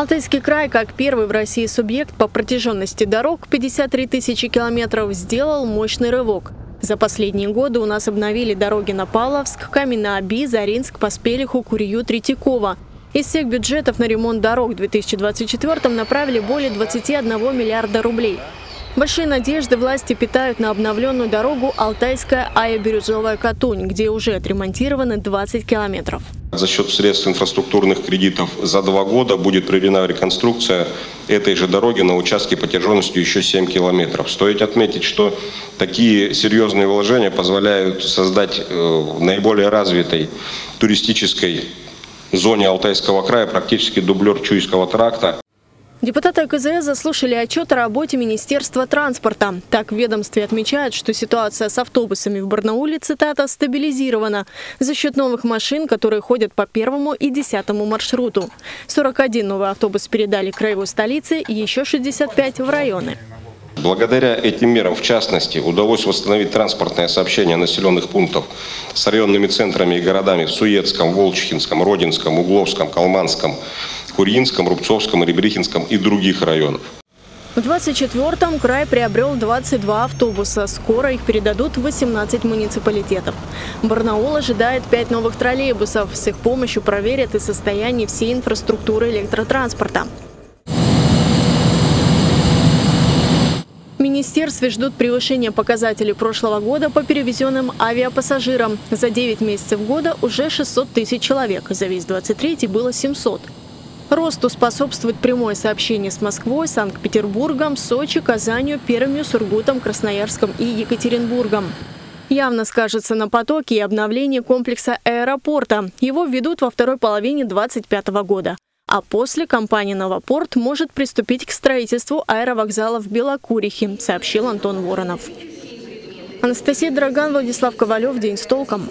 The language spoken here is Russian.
Алтайский край, как первый в России субъект по протяженности дорог 53 тысячи километров, сделал мощный рывок. За последние годы у нас обновили дороги на Павловск, Каменна-Аби, Заринск, Поспелиху, Курью, Третьякова. Из всех бюджетов на ремонт дорог в 2024 направили более 21 миллиарда рублей. Большие надежды власти питают на обновленную дорогу Алтайская Ая-Бирюзовая Катунь, где уже отремонтированы 20 километров. За счет средств инфраструктурных кредитов за два года будет проведена реконструкция этой же дороги на участке протяженностью еще 7 километров. Стоит отметить, что такие серьезные вложения позволяют создать э, наиболее развитой туристической зоне Алтайского края практически дублер Чуйского тракта. Депутаты КЗС заслушали отчет о работе Министерства транспорта. Так в ведомстве отмечают, что ситуация с автобусами в Барнауле, цитата, стабилизирована за счет новых машин, которые ходят по первому и десятому маршруту. 41 новый автобус передали краевой столице и еще 65 в районы. Благодаря этим мерам, в частности, удалось восстановить транспортное сообщение населенных пунктов с районными центрами и городами в Суецком, Волчхинском, Родинском, Угловском, Калманском, Курьинском, Рубцовском, Ребрихинском и других районов. В 24-м край приобрел 22 автобуса. Скоро их передадут в 18 муниципалитетов. Барнаул ожидает 5 новых троллейбусов. С их помощью проверят и состояние всей инфраструктуры электротранспорта. В министерстве ждут превышения показателей прошлого года по перевезенным авиапассажирам. За 9 месяцев года уже 600 тысяч человек. За весь 23 было 700. Росту способствует прямое сообщение с Москвой, Санкт-Петербургом, Сочи, Казанью, Пермью, Сургутом, Красноярском и Екатеринбургом. Явно скажется на потоке и обновлении комплекса аэропорта. Его введут во второй половине 2025 года. А после компания «Новопорт» может приступить к строительству аэровокзала в Белокурихе, сообщил Антон Воронов. Анастасия Драган, Владислав Ковалев. День с толком.